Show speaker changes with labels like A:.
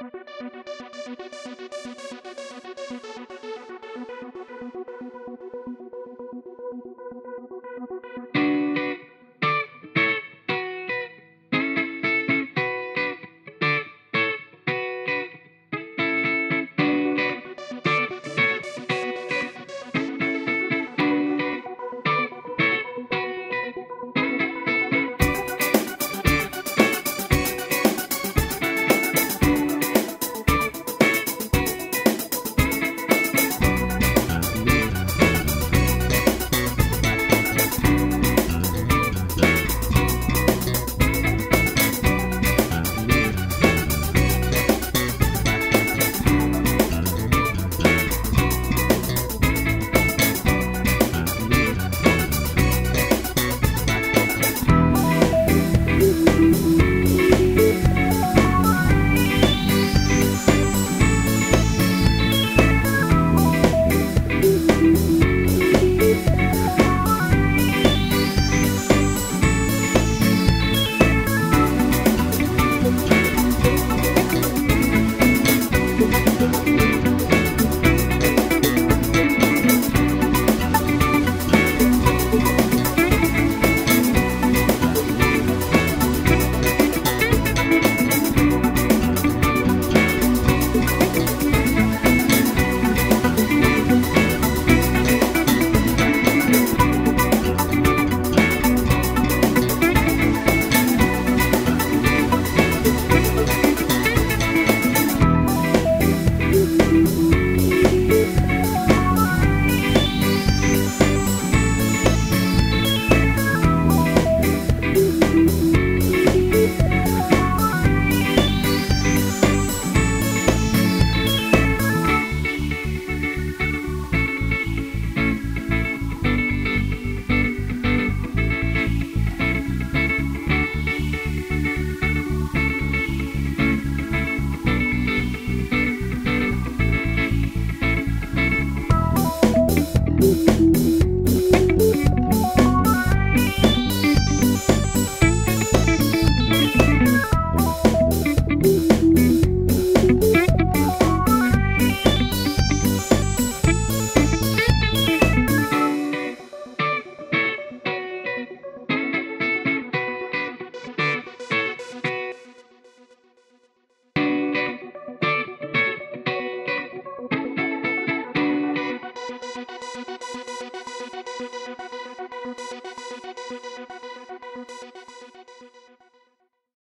A: Müzik
B: Thank you.